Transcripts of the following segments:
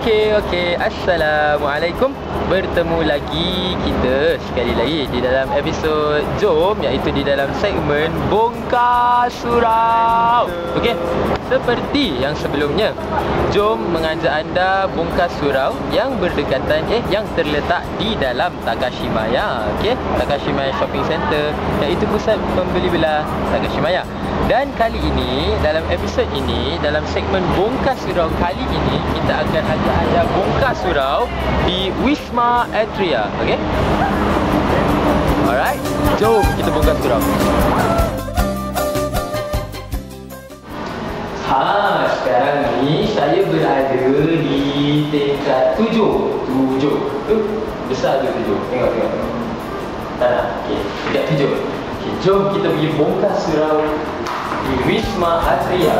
Okey, okey. Assalamualaikum. Bertemu lagi kita sekali lagi di dalam episod Jom iaitu di dalam segmen Bongkar Surau. Okey. Seperti yang sebelumnya, jom mengajak anda bongkar surau yang berdekatan eh yang terletak di dalam Takashimaya. Okey, Takashimaya Shopping Center iaitu pusat pembeli belah Takashimaya. Dan kali ini dalam episod ini dalam segmen bongkar surau kali ini kita akan ajak anda bongkar surau di Wisma Atria, okey? Alright, jom kita bongkar surau. Ha, sekarang ni saya berada di tingkat tujuh. Tujuh. Tu, besar tu tujuh. Tengok, tengok. Tak nak? Okey, tingkat tujuh. Okey, jom kita pergi bongkar surau di Wisma Atria.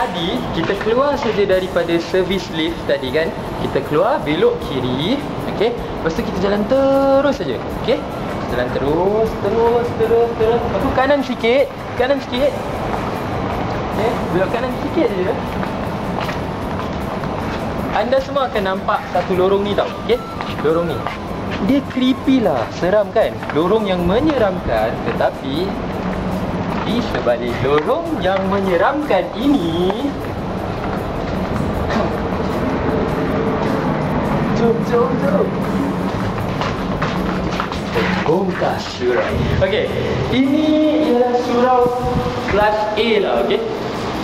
Tadi kita keluar saja daripada service lift tadi kan. Kita keluar belok kiri, okey. Lepas tu kita jalan terus saja, okey. Jalan terus, terus, terus, terus. Lepas tu kanan sikit, kanan sikit. Okey, belok kanan sikit saja. Anda semua akan nampak satu lorong ni tau, okey? Lorong ni. Dia creepy lah, seram kan? Lorong yang menyeramkan tetapi di sebalik lorong yang menyeramkan ini. Jom, jom, jom. Bongkar surau Okey, ini ialah surau kelas A lah, okey.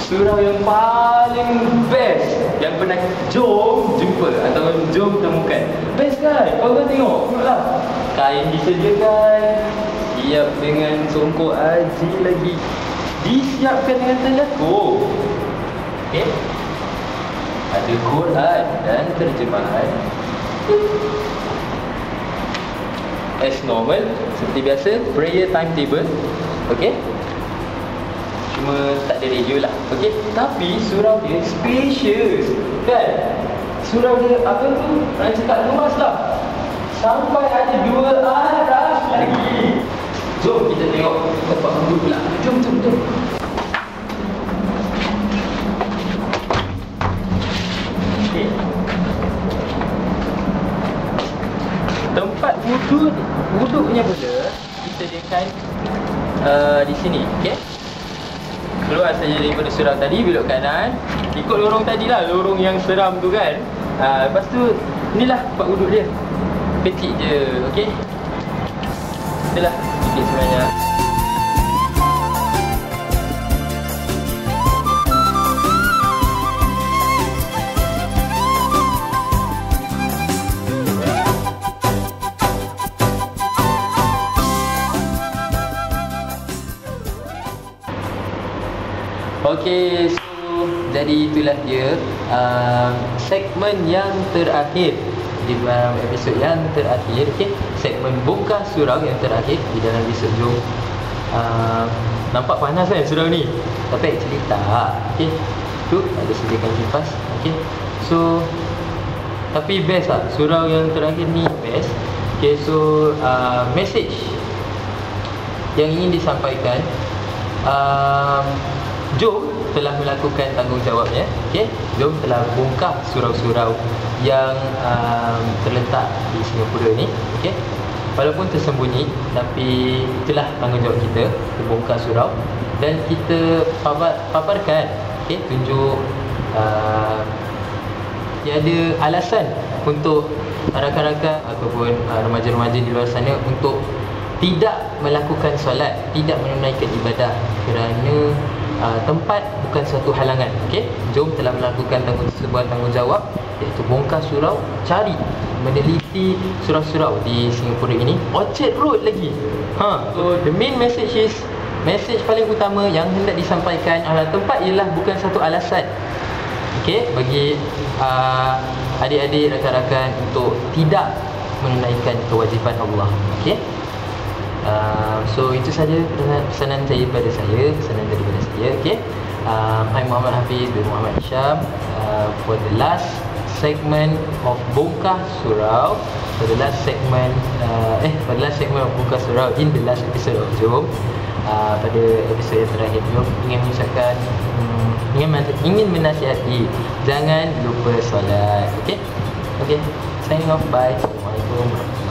Surau yang paling best Yang pernah jom jumpa Atau jom temukan. Best kan? Kau kan tengok, tengoklah. Kain disediakan Siap dengan songkok haji lagi. Disiapkan dengan telekong Okay Ada Quran dan terjemahan. As normal Seperti biasa Prayer timetable. Okay Cuma tak ada radio lah. Okay Tapi surau dia spacious Kan? Surau dia apa tu? Orang cakap luas lah. Sampai ada dua arah lagi Jom kita tengok tempat duduk pula. Jom, jom, jom. Okay. Tempat wuduk wuduknya pula disediakan uh, di sini, okey. Keluar saja daripada surau tadi belok kanan, ikut lorong tadi lah, lorong yang seram tu kan. Uh, lepas tu inilah tempat wuduk dia. Kecil je, okey. Itulah sikit sebenarnya Okey, so jadi itulah dia uh, segmen yang terakhir di dalam episod yang terakhir okay? Segmen bongkar surau yang terakhir di dalam episod Jom uh, nampak panas kan surau ni tapi actually tak okay? tu ada sediakan kipas okay? so tapi best lah surau yang terakhir ni best okay, so uh, message yang ingin disampaikan uh, Jom telah melakukan tanggungjawabnya okay? Jom telah bongkar surau-surau yang um, terletak di Singapura ni okay? Walaupun tersembunyi tapi itulah tanggungjawab kita bongkar surau dan kita pabar, paparkan okay? Tunjuk uh, tiada alasan untuk rakan-rakan ataupun uh, remaja-remaja di luar sana untuk tidak melakukan solat, tidak menunaikan ibadah kerana uh, tempat bukan satu halangan. Okey, jom telah melakukan tanggung sebuah tanggungjawab iaitu bongkar surau, cari meneliti surau-surau di Singapura ini. Orchard Road lagi. Ha, so the main message is message paling utama yang hendak disampaikan adalah tempat ialah bukan satu alasan. Okey, bagi uh, adik-adik rakan-rakan untuk tidak menunaikan kewajipan Allah. Okey. Uh, so itu saja pesanan saya daripada saya, pesanan daripada saya. Okay. Um, I'm Muhammad Hafiz bin Muhammad Isham uh, for the last segmen of bongkar surau pada last segment uh, eh pada last segment of bongkar surau in the last episode of Zoom uh, pada episod yang terakhir Jom ingin mengucapkan um, ingin, ingin menasihati jangan lupa solat okay okay signing off bye Assalamualaikum